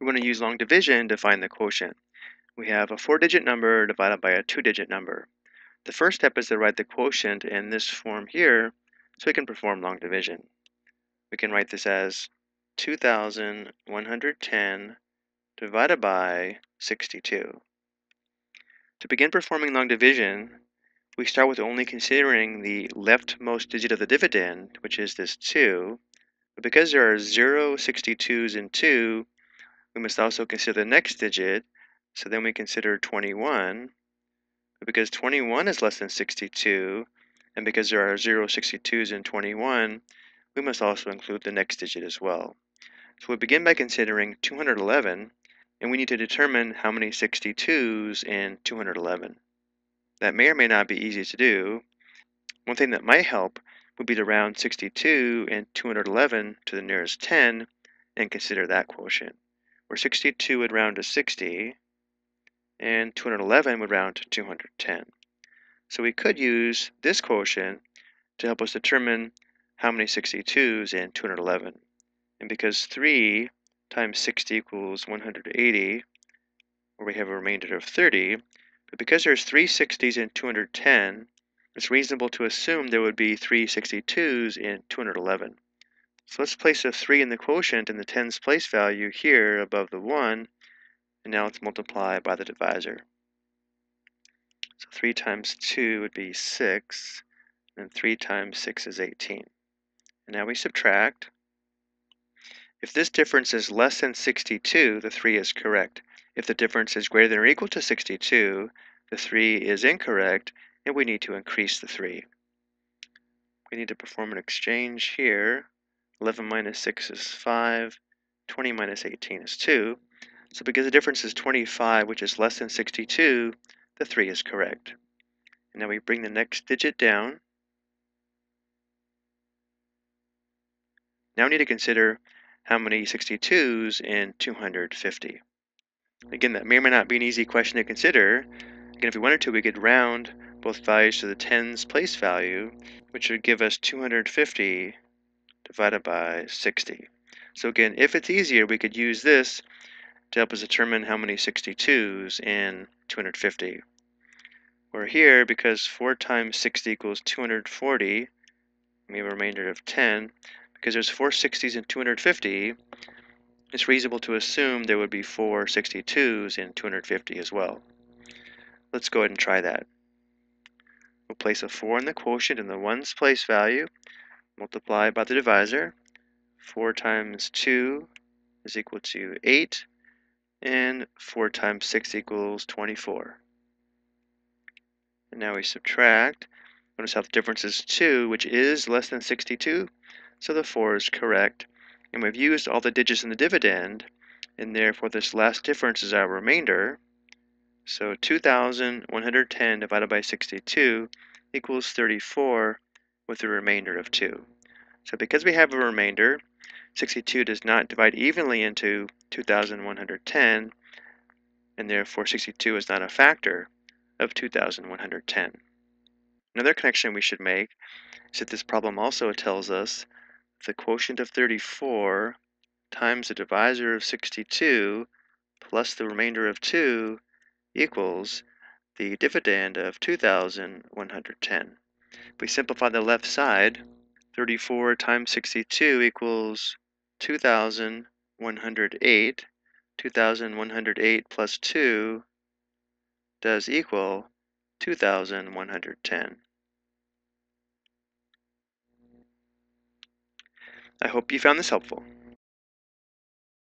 we want to use long division to find the quotient. We have a four-digit number divided by a two-digit number. The first step is to write the quotient in this form here so we can perform long division. We can write this as 2,110 divided by 62. To begin performing long division, we start with only considering the leftmost digit of the dividend, which is this 2. But because there are 0, 62s, and 2, we must also consider the next digit, so then we consider 21. But because 21 is less than 62, and because there are 0, 62s, and 21, we must also include the next digit as well. So we begin by considering 211, and we need to determine how many 62s in 211. That may or may not be easy to do. One thing that might help would be to round 62 and 211 to the nearest 10 and consider that quotient where 62 would round to 60, and 211 would round to 210. So we could use this quotient to help us determine how many 62s in 211. And because 3 times 60 equals 180, where we have a remainder of 30, but because there's three 60s in 210, it's reasonable to assume there would be three 62s in 211. So let's place a 3 in the quotient in the tens place value here above the 1, and now let's multiply by the divisor. So 3 times 2 would be 6, and 3 times 6 is 18. And now we subtract. If this difference is less than 62, the 3 is correct. If the difference is greater than or equal to 62, the 3 is incorrect, and we need to increase the 3. We need to perform an exchange here 11 minus 6 is 5. 20 minus 18 is 2. So because the difference is 25, which is less than 62, the 3 is correct. And now we bring the next digit down. Now we need to consider how many 62s in 250. Again, that may or may not be an easy question to consider. Again, if we wanted to, we could round both values to the tens place value, which would give us 250 divided by 60. So again, if it's easier, we could use this to help us determine how many 62s in 250. We're here, because 4 times 60 equals 240, we have a remainder of 10. Because there's 4 60s in 250, it's reasonable to assume there would be 4 62s in 250 as well. Let's go ahead and try that. We'll place a 4 in the quotient in the ones place value, multiply by the divisor. 4 times 2 is equal to 8, and 4 times 6 equals 24. And now we subtract. Notice how the difference is 2, which is less than 62, so the 4 is correct. And we've used all the digits in the dividend, and therefore this last difference is our remainder. So 2,110 divided by 62 equals 34, with a remainder of 2. So because we have a remainder, 62 does not divide evenly into 2,110, and therefore 62 is not a factor of 2,110. Another connection we should make is that this problem also tells us the quotient of 34 times the divisor of 62 plus the remainder of 2 equals the dividend of 2,110. If we simplify the left side, 34 times 62 equals 2,108. 2,108 plus 2 does equal 2,110. I hope you found this helpful.